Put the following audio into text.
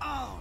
Oh.